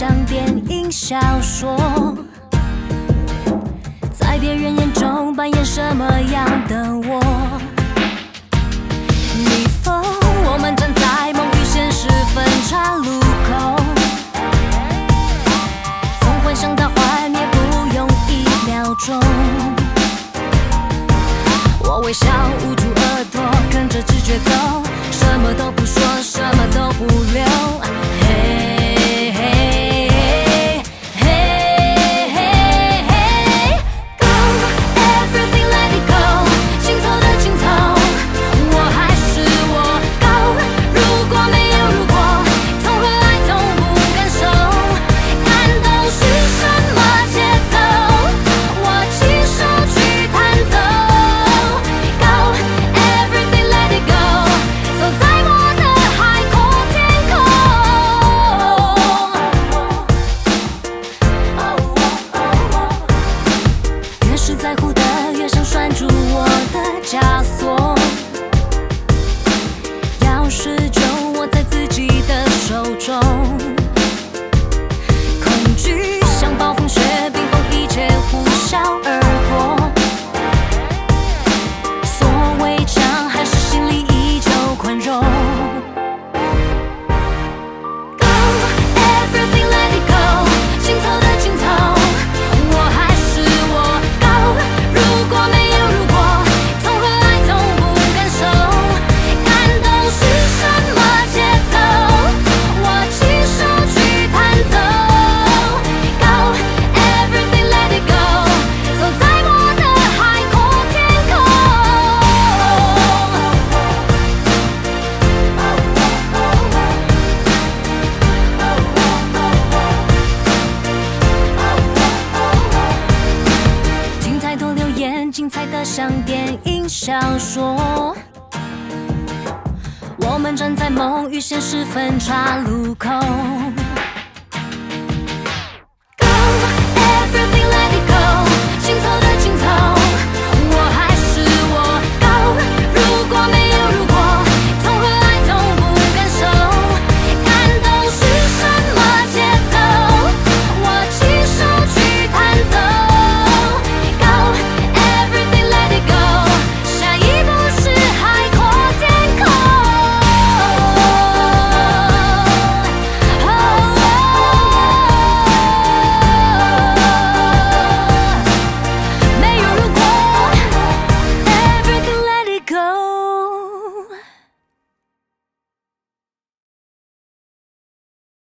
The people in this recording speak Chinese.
像电影小说，在别人眼中扮演什么样的我？逆风，我们站在梦与现实分叉路口。从幻想到幻灭，不用一秒钟。我微笑，捂住耳朵，跟着直觉走，什么都。在乎演，精彩的像电影小说。我们站在梦与现实分叉路口。